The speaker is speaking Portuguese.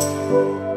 Música